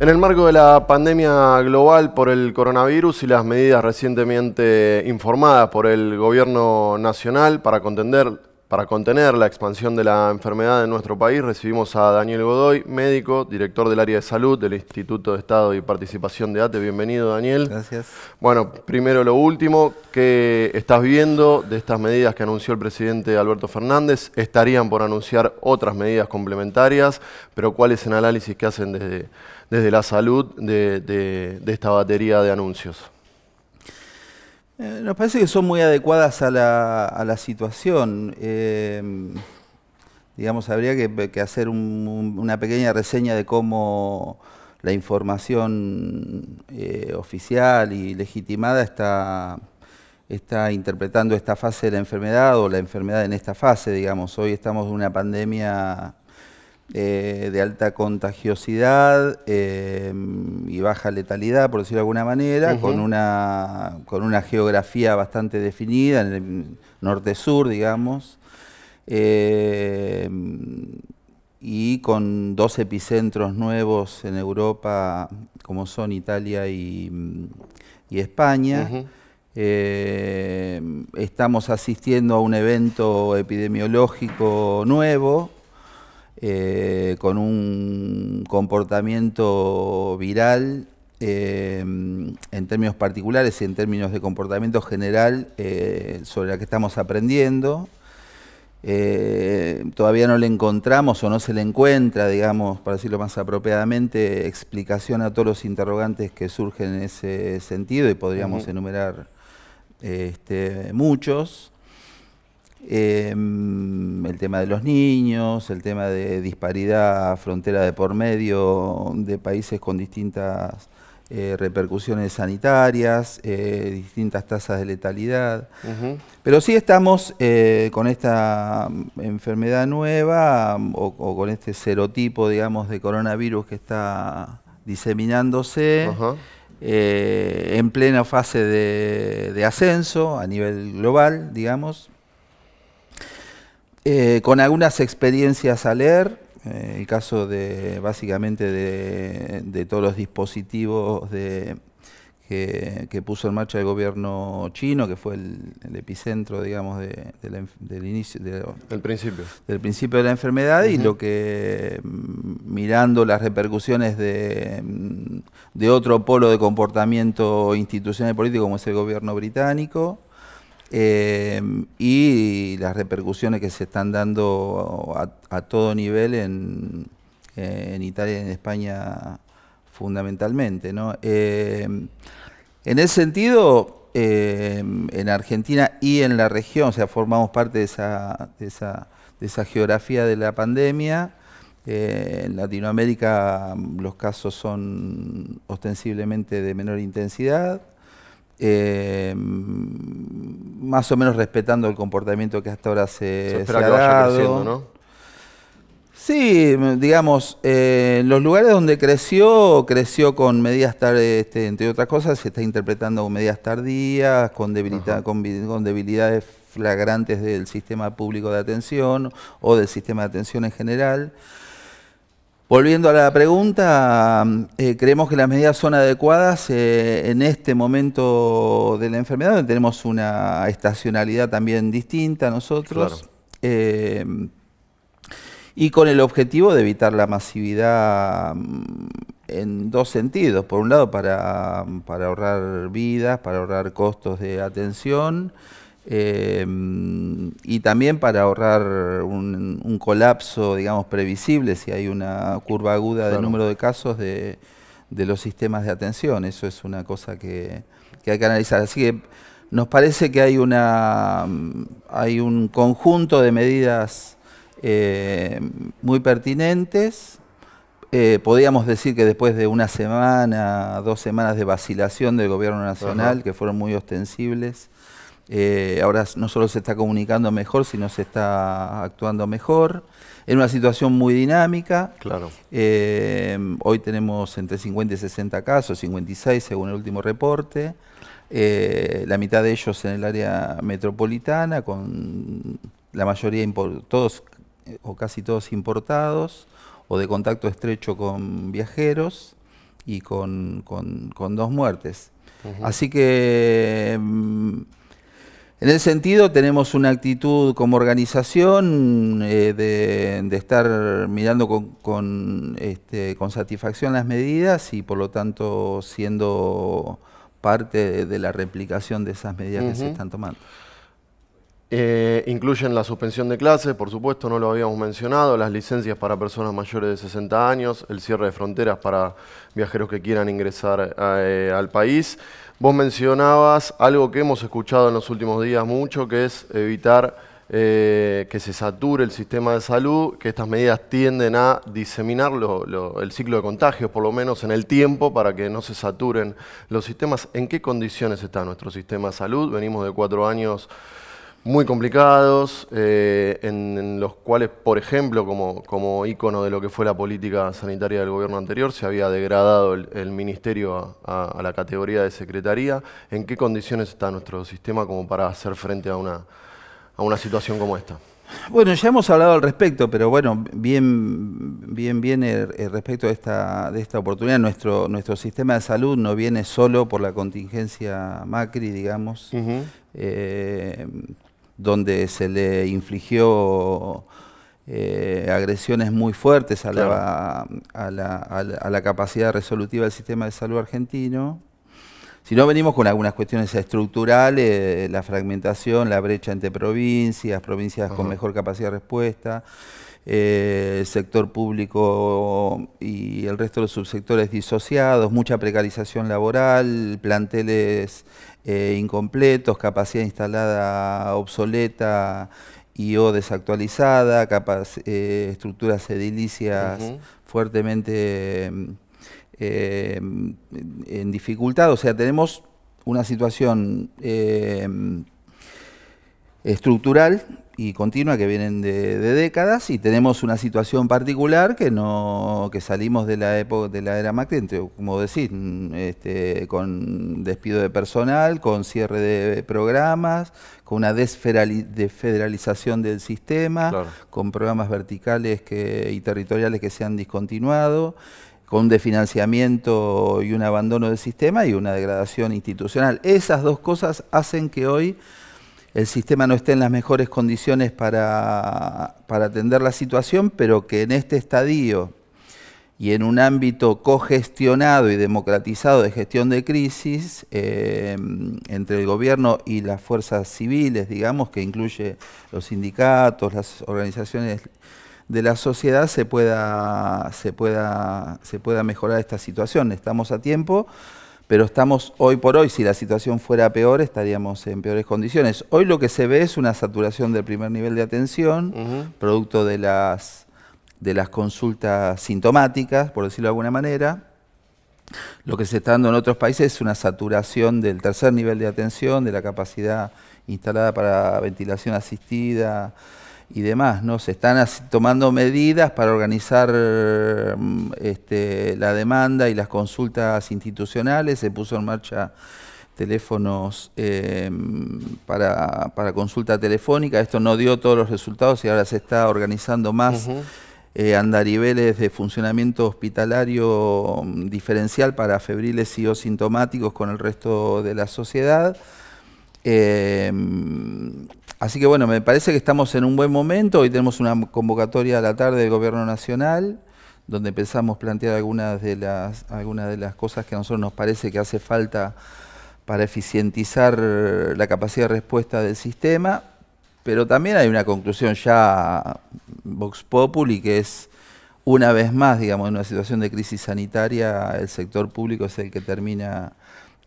En el marco de la pandemia global por el coronavirus y las medidas recientemente informadas por el gobierno nacional para contener, para contener la expansión de la enfermedad en nuestro país, recibimos a Daniel Godoy, médico, director del área de salud del Instituto de Estado y Participación de ATE. Bienvenido, Daniel. Gracias. Bueno, primero lo último, ¿qué estás viendo de estas medidas que anunció el presidente Alberto Fernández? Estarían por anunciar otras medidas complementarias, pero ¿cuál es el análisis que hacen desde desde la salud de, esta batería de anuncios? Eh, nos parece que son muy adecuadas a la, situación. Eh, digamos, habría que, hacer una pequeña reseña de cómo la información eh, oficial y legitimada está, está interpretando esta fase de la enfermedad o la enfermedad en esta fase, digamos. Hoy estamos en una pandemia eh, de alta contagiosidad eh, y baja letalidad, por decirlo de alguna manera, con, una, con una geografía bastante definida en el norte-sur, digamos, eh, y con dos epicentros nuevos en Europa, como son Italia y, España. estamos asistiendo a un evento epidemiológico nuevo, eh, con un comportamiento viral eh, en términos particulares y en términos de comportamiento general eh, sobre la que estamos aprendiendo. todavía no le encontramos o no se le encuentra, digamos, para decirlo más apropiadamente, explicación a todos los interrogantes que surgen en ese sentido y podríamos enumerar este, muchos. Em, el tema de los niños, el tema de disparidad frontera de por medio de países con distintas eh, repercusiones sanitarias, eh, distintas tasas de letalidad. Pero sí estamos eh, con esta enfermedad nueva o, con este serotipo, digamos, de coronavirus que está diseminándose. en plena fase de ascenso a nivel global, digamos, eh, con algunas experiencias a leer, eh, el caso de básicamente de, todos los dispositivos de, que, puso en marcha el gobierno chino, que fue el, epicentro, digamos, del inicio, del principio, del principio de la enfermedad y lo que mirando las repercusiones de, de otro polo de comportamiento institucional y político como es el gobierno británico. Em, y las repercusiones que se están dando a, todo nivel en, Italia y en España fundamentalmente. Em, en ese sentido, em, en Argentina y en la región, o sea, formamos parte de esa, de esa, geografía de la pandemia. Eh, en Latinoamérica los casos son ostensiblemente de menor intensidad. Eh, más o menos respetando el comportamiento que hasta ahora se, ha dado. ¿no? Sí, digamos, eh, los lugares donde creció, creció con medidas tardías, este, entre otras cosas, se está interpretando con medidas tardías, con, debilidad, con, con, debilidades flagrantes del sistema público de atención o del sistema de atención en general. Volviendo a la pregunta, eh, creemos que las medidas son adecuadas eh, en este momento de la enfermedad, donde tenemos una estacionalidad también distinta nosotros, eh, y con el objetivo de evitar la masividad mm, en dos sentidos. Por un lado, para ahorrar vidas, para ahorrar costos de atención, eh, y también para ahorrar un, colapso, digamos, previsible si hay una curva aguda del número de casos de, los sistemas de atención. Eso es una cosa que, hay que analizar. Así que nos parece que hay, una, hay un conjunto de medidas eh, muy pertinentes. Eh, podríamos decir que después de una semana, dos semanas de vacilación del gobierno nacional, que fueron muy ostensibles, eh, ahora no solo se está comunicando mejor, sino se está actuando mejor. En una situación muy dinámica. Claro. Eh, hoy tenemos entre 50 y 60 casos, 56 según el último reporte. Eh, la mitad de ellos en el área metropolitana, con la mayoría, todos o casi todos importados o de contacto estrecho con viajeros. y con, dos muertes. Así que mm, en ese sentido tenemos una actitud como organización eh, de, estar mirando con, este, con, satisfacción las medidas y por lo tanto siendo parte de, la replicación de esas medidas que se están tomando. Eh, incluyen la suspensión de clases, por supuesto, no lo habíamos mencionado, las licencias para personas mayores de 60 años, el cierre de fronteras para viajeros que quieran ingresar eh, al país. Vos mencionabas algo que hemos escuchado en los últimos días mucho, que es evitar eh, que se sature el sistema de salud, que estas medidas tienden a diseminar el ciclo de contagios, por lo menos en el tiempo, para que no se saturen los sistemas. ¿En qué condiciones está nuestro sistema de salud? Venimos de cuatro años muy complicados, eh, en, los cuales, por ejemplo, como, como ícono de lo que fue la política sanitaria del gobierno anterior, se había degradado el, ministerio a, la categoría de secretaría. ¿En qué condiciones está nuestro sistema como para hacer frente a una, a una situación como esta? Bueno, ya hemos hablado al respecto, pero bueno, bien, bien viene respecto de esta, de esta oportunidad. Nuestro, nuestro sistema de salud no viene solo por la contingencia Macri, digamos donde se le infligió eh, agresiones muy fuertes a, la, a, la, capacidad resolutiva del sistema de salud argentino. Si no, venimos con algunas cuestiones estructurales, la fragmentación, la brecha entre provincias, provincias con mejor capacidad de respuesta, eh, el sector público y el resto de los subsectores disociados, mucha precarización laboral, planteles eh, incompletos, capacidad instalada obsoleta y o desactualizada, eh, estructuras edilicias fuertemente eh, en dificultad. O sea, tenemos una situación estructural y continua que vienen de, décadas y tenemos una situación particular que no que salimos de la época de la era Macri, como decir, este, con despido de personal, con cierre de programas, con una desfederalización del sistema, con programas verticales que, y territoriales que se han discontinuado con un desfinanciamiento y un abandono del sistema y una degradación institucional. Esas dos cosas hacen que hoy el sistema no esté en las mejores condiciones para, atender la situación, pero que en este estadio y en un ámbito cogestionado y democratizado de gestión de crisis eh, entre el gobierno y las fuerzas civiles, digamos, que incluye los sindicatos, las organizaciones de la sociedad, se pueda, se pueda, se pueda mejorar esta situación. Estamos a tiempo pero estamos hoy por hoy, si la situación fuera peor, estaríamos en peores condiciones. Hoy lo que se ve es una saturación del primer nivel de atención, producto de las, de las consultas sintomáticas, por decirlo de alguna manera. Lo que se está dando en otros países es una saturación del tercer nivel de atención, de la capacidad instalada para ventilación asistida, y demás, ¿no? Se están tomando medidas para organizar mm, este, la demanda y las consultas institucionales, se puso en marcha teléfonos em, para, consulta telefónica, esto no dio todos los resultados y ahora se está organizando más eh, andariveles de funcionamiento hospitalario mm, diferencial para febriles y asintomáticos con el resto de la sociedad. Em, Así que bueno, me parece que estamos en un buen momento. Hoy tenemos una convocatoria a la tarde del Gobierno Nacional, donde empezamos a plantear algunas de las, algunas de las cosas que a nosotros nos parece que hace falta para eficientizar la capacidad de respuesta del sistema. Pero también hay una conclusión ya Vox Populi, que es una vez más, digamos, en una situación de crisis sanitaria, el sector público es el que termina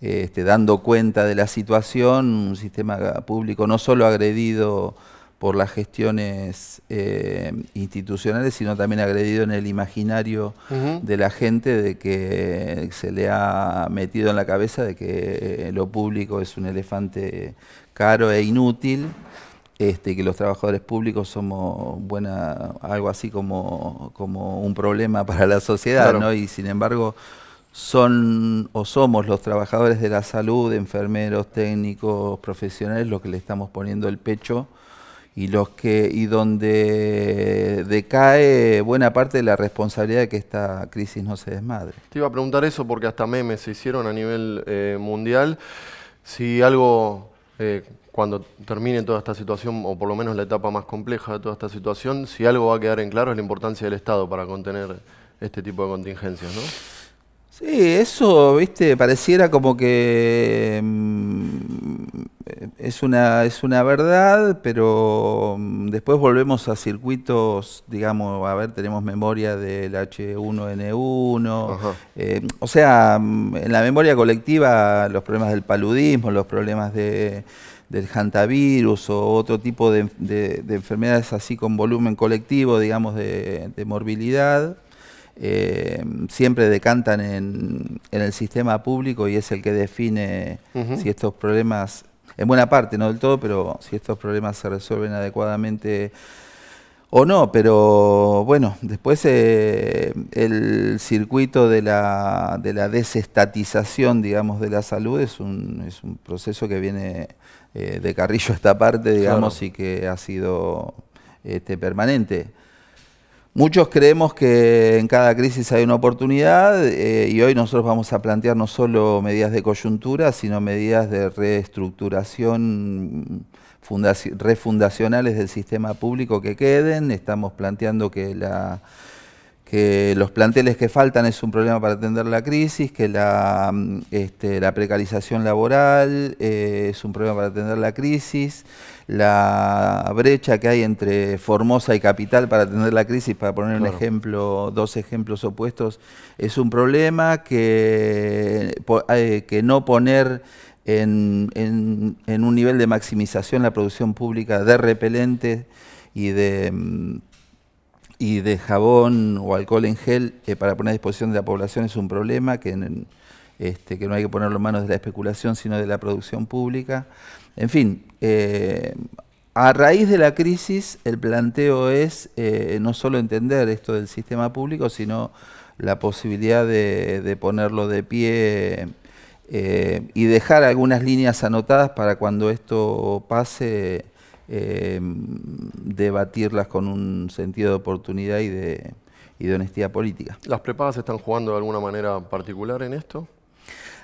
este, dando cuenta de la situación, un sistema público no solo agredido por las gestiones eh, institucionales, sino también agredido en el imaginario de la gente de que se le ha metido en la cabeza de que lo público es un elefante caro e inútil, este, que los trabajadores públicos somos buena, algo así como, como un problema para la sociedad, ¿no? Y sin embargo son o somos los trabajadores de la salud, enfermeros, técnicos, profesionales, los que le estamos poniendo el pecho y los que y donde decae buena parte de la responsabilidad de que esta crisis no se desmadre. Te iba a preguntar eso porque hasta memes se hicieron a nivel eh, mundial. Si algo eh, cuando termine toda esta situación, o por lo menos la etapa más compleja de toda esta situación, si algo va a quedar en claro es la importancia del Estado para contener este tipo de contingencias, ¿no? Sí, eso, viste, pareciera como que mm, es, una, es una verdad, pero mm, después volvemos a circuitos, digamos, a ver, tenemos memoria del H1N1, eh, o sea, mm, en la memoria colectiva los problemas del paludismo, los problemas de, del hantavirus o otro tipo de, enfermedades así con volumen colectivo, digamos, de morbilidad eh, siempre decantan en, el sistema público y es el que define si estos problemas, en buena parte, no del todo, pero si estos problemas se resuelven adecuadamente o no, pero bueno, después eh, el circuito de la, de la desestatización, digamos, de la salud es un, es un proceso que viene eh, de carrillo a esta parte, digamos, y que ha sido este, permanente. Muchos creemos que en cada crisis hay una oportunidad eh, y hoy nosotros vamos a plantear no solo medidas de coyuntura, sino medidas de reestructuración refundacionales del sistema público que queden. Estamos planteando que, la, que los planteles que faltan es un problema para atender la crisis, que la, este, la precarización laboral eh, es un problema para atender la crisis la brecha que hay entre Formosa y Capital para atender la crisis, para poner un ejemplo, dos ejemplos opuestos, es un problema que, eh, que no poner en, un nivel de maximización la producción pública de repelentes y de, mm, y de jabón o alcohol en gel para poner a disposición de la población es un problema que, este, que no hay que ponerlo en manos de la especulación, sino de la producción pública. En fin, eh, a raíz de la crisis el planteo es eh, no solo entender esto del sistema público, sino la posibilidad de, ponerlo de pie eh, y dejar algunas líneas anotadas para cuando esto pase, debatirlas con un sentido de oportunidad y de, y de honestidad política. ¿Las prepagas están jugando de alguna manera particular en esto?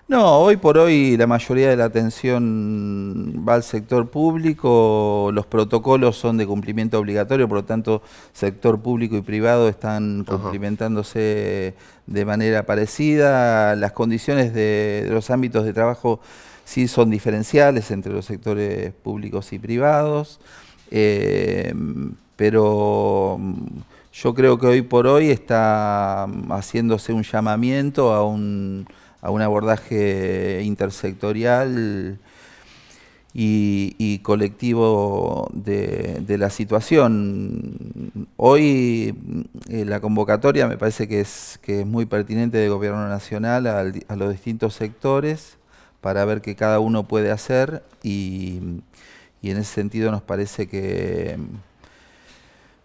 No, hoy por hoy la mayoría de la atención va al sector público, los protocolos son de cumplimiento obligatorio, por lo tanto sector público y privado están cumplimentándose de manera parecida, las condiciones de, los ámbitos de trabajo sí son diferenciales entre los sectores públicos y privados, eh, pero yo creo que hoy por hoy está haciéndose un llamamiento a un a un abordaje intersectorial y, colectivo de, la situación. Hoy eh, la convocatoria me parece que es, que es muy pertinente del Gobierno Nacional a los distintos sectores para ver qué cada uno puede hacer y en ese sentido nos parece que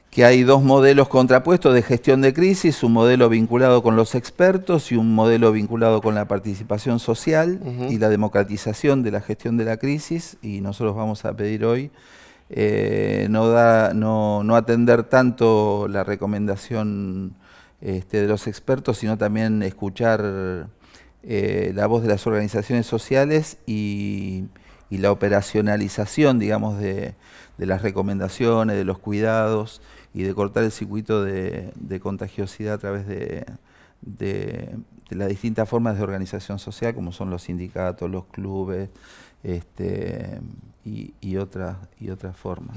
que hay dos modelos contrapuestos de gestión de crisis, un modelo vinculado con los expertos y un modelo vinculado con la participación social y la democratización de la gestión de la crisis. Y nosotros vamos a pedir hoy eh, no, da, no, atender tanto la recomendación este, de los expertos, sino también escuchar eh, la voz de las organizaciones sociales y, la operacionalización, digamos, de, de las recomendaciones, de los cuidados y de cortar el circuito de, contagiosidad a través de, las distintas formas de organización social, como son los sindicatos, los clubes este, y, otras, formas.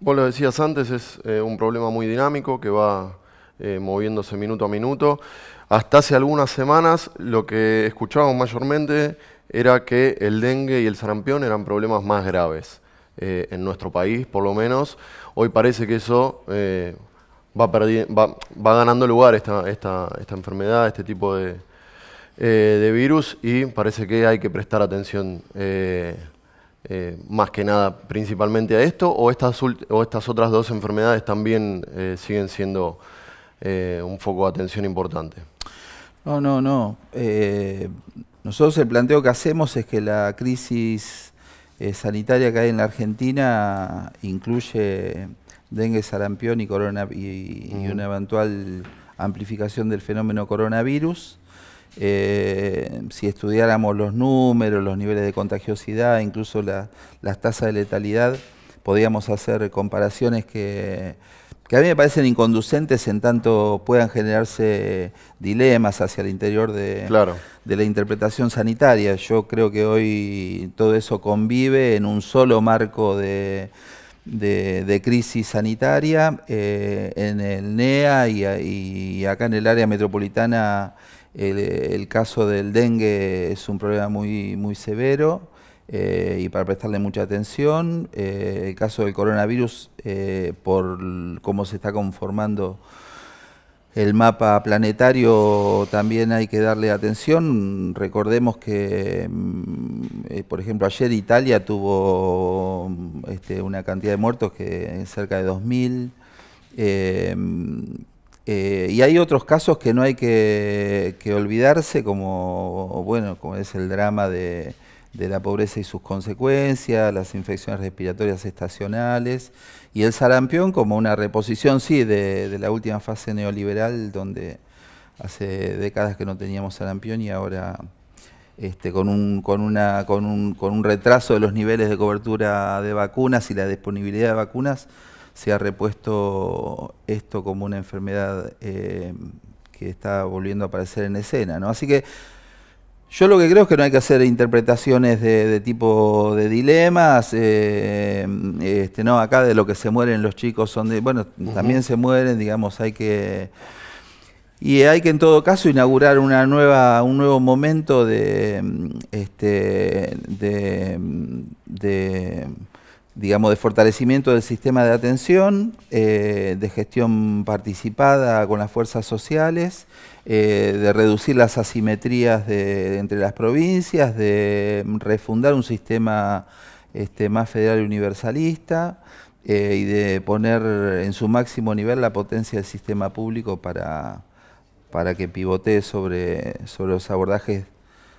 Vos lo decías antes, es eh, un problema muy dinámico que va eh, moviéndose minuto a minuto. Hasta hace algunas semanas lo que escuchábamos mayormente era que el dengue y el sarampión eran problemas más graves. Eh, en nuestro país, por lo menos. Hoy parece que eso eh, va, va, ganando lugar, esta, esta, esta, enfermedad, este tipo de, eh, de, virus, y parece que hay que prestar atención más que nada principalmente a esto, o estas, o estas otras dos enfermedades también siguen siendo un foco de atención importante. No, no, no. nosotros el planteo que hacemos es que la crisis eh, sanitaria que hay en la Argentina incluye dengue, sarampión y, corona, y, una eventual amplificación del fenómeno coronavirus. Eh, si estudiáramos los números, los niveles de contagiosidad, incluso las tasas de letalidad, podríamos hacer comparaciones que, a mí me parecen inconducentes en tanto puedan generarse dilemas hacia el interior de, de la interpretación sanitaria. Yo creo que hoy todo eso convive en un solo marco de, crisis sanitaria. Eh, en el NEA y, acá en el área metropolitana el, caso del dengue es un problema muy, muy severo. Eh, y para prestarle mucha atención. Eh, el caso del coronavirus, eh, por cómo se está conformando el mapa planetario, también hay que darle atención. Recordemos que, mm, por ejemplo, ayer Italia tuvo este, una cantidad de muertos que es cerca de 2.000. y hay otros casos que no hay que, que olvidarse, como, bueno, como es el drama de, de la pobreza y sus consecuencias, las infecciones respiratorias estacionales y el sarampión como una reposición, sí, de, la última fase neoliberal donde hace décadas que no teníamos sarampión y ahora este, con, un, con, una, con, un, con un retraso de los niveles de cobertura de vacunas y la disponibilidad de vacunas, se ha repuesto esto como una enfermedad eh, que está volviendo a aparecer en escena. ¿no? Así que yo lo que creo es que no hay que hacer interpretaciones de, tipo de dilemas. Eh, este, no, acá de lo que se mueren los chicos son de. Bueno, también se mueren, digamos, hay que. Y hay que en todo caso inaugurar una nueva, un nuevo momento de, este, de, digamos, de fortalecimiento del sistema de atención, eh, de gestión participada con las fuerzas sociales eh, de reducir las asimetrías entre las provincias, de refundar un sistema este, más federal y universalista eh, y de poner en su máximo nivel la potencia del sistema público para, para que pivotee sobre, sobre los abordajes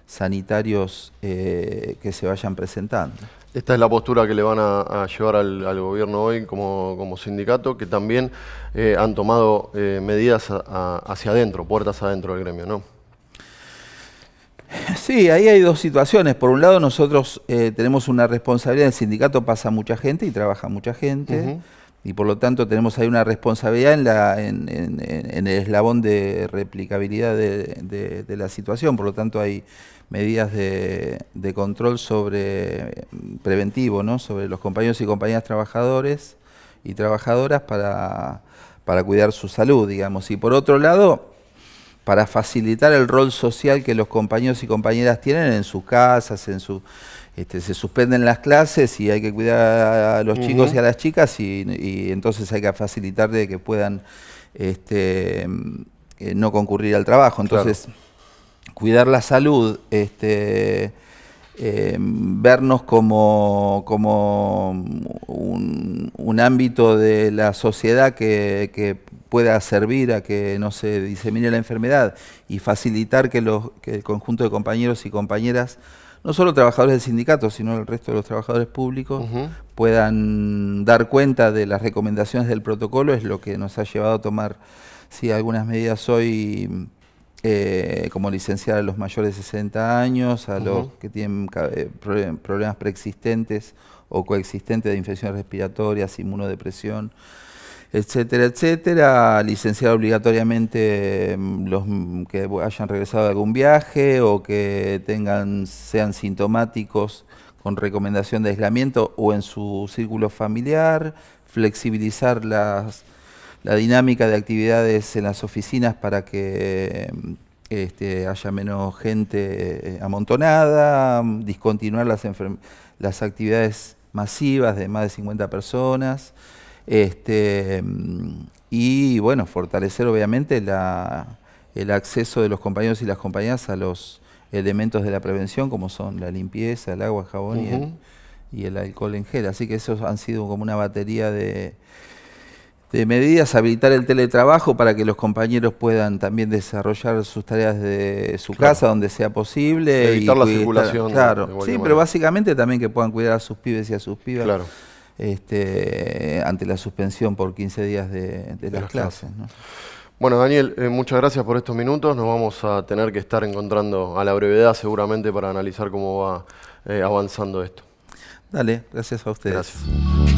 sanitarios eh, que se vayan presentando. Esta es la postura que le van a, llevar al, gobierno hoy como, sindicato, que también eh, han tomado eh, medidas hacia adentro, puertas adentro del gremio, ¿no? Sí, ahí hay dos situaciones. Por un lado, nosotros eh, tenemos una responsabilidad, el sindicato pasa mucha gente y trabaja mucha gente, y por lo tanto tenemos ahí una responsabilidad en, la, en, el eslabón de replicabilidad de, de la situación, por lo tanto hay medidas de, control sobre preventivo, ¿no? sobre los compañeros y compañeras trabajadores y trabajadoras para, para cuidar su salud, digamos. Y por otro lado, para facilitar el rol social que los compañeros y compañeras tienen en sus casas, en su este, se suspenden las clases y hay que cuidar a los chicos y a las chicas y, entonces hay que facilitar de que puedan este, eh, no concurrir al trabajo. Entonces, cuidar la salud, este, eh, vernos como, como un, ámbito de la sociedad que, pueda servir a que no se disemine la enfermedad y facilitar que, los, el conjunto de compañeros y compañeras, no solo trabajadores del sindicato, sino el resto de los trabajadores públicos, puedan dar cuenta de las recomendaciones del protocolo, es lo que nos ha llevado a tomar sí, algunas medidas hoy eh, como licenciar a los mayores de 60 años, a los que tienen eh, problemas preexistentes o coexistentes de infecciones respiratorias, inmunodepresión, etcétera, etcétera. Licenciar obligatoriamente mm, los que hayan regresado de algún viaje o que tengan, sean sintomáticos con recomendación de aislamiento o en su círculo familiar, flexibilizar las la dinámica de actividades en las oficinas para que este, haya menos gente eh, amontonada, discontinuar las, las actividades masivas de más de 50 personas, este, y bueno, fortalecer obviamente el acceso de los compañeros y las compañeras a los elementos de la prevención como son la limpieza, el agua, el jabón y, el, alcohol en gel. Así que esos han sido como una batería de, de medidas, habilitar el teletrabajo para que los compañeros puedan también desarrollar sus tareas de su casa donde sea posible. Evitar la circulación. Claro, sí, pero básicamente también que puedan cuidar a sus pibes y a sus pibas claro. este, ante la suspensión por 15 días de, las, clases. Bueno, Daniel, eh, muchas gracias por estos minutos. Nos vamos a tener que estar encontrando a la brevedad seguramente para analizar cómo va eh, avanzando esto. Dale, gracias a ustedes. Gracias.